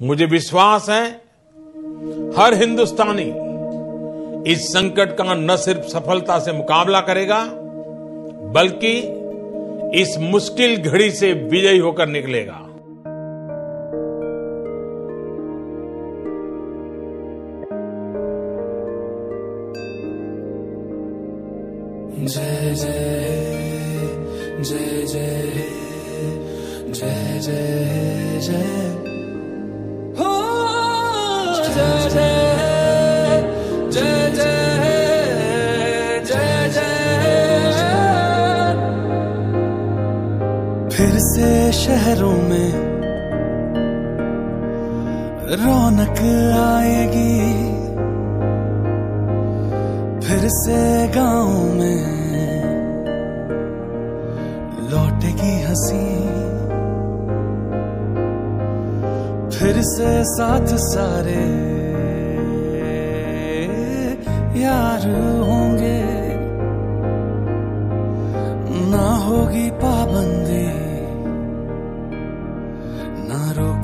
मुझे विश्वास है, हर हिंदुस्तानी इस संकट का न सिर्फ़ सफलता से मुकाबला करेगा, बल्कि इस मुश्किल घड़ी से विजयी होकर निकलेगा। जय जय जय जय जय जय जय फिर से शहरों में रौनक आएगी। फिर से गाँव में लौटेगी हँसी। फिर से साथ सारे यार होंगे। ना होगी पाबंदी।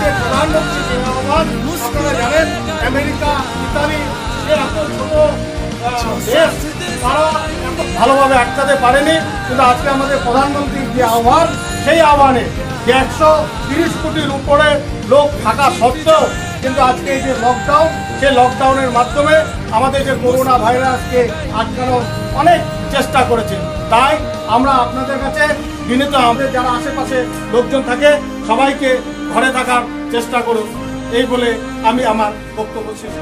যে প্রধানমন্ত্রী যে আহ্বান আপনারা জানেন, আমেরিকা, ইতালি যে এত ছোট তারা ভালোভাবে আটকাতে পারেনি। কিন্তু আজকে আমাদের প্রধানমন্ত্রীর যে আহ্বান সেই আহ্বানে যে একশো তিরিশ কোটির উপরে লোক থাকা সত্ত্বেও কিন্তু আজকে এই যে লকডাউন সেই লকডাউনের মাধ্যমে আমাদের যে করোনা ভাইরাসকে আটকানোর অনেক চেষ্টা করেছে। তাই আমরা আপনাদের কাছে বিনীত, আমাদের যারা আশেপাশে লোকজন থাকে, সবাইকে ঘরে থাকার চেষ্টা করুন। এই বলে আমি আমার বক্তব্য শেষ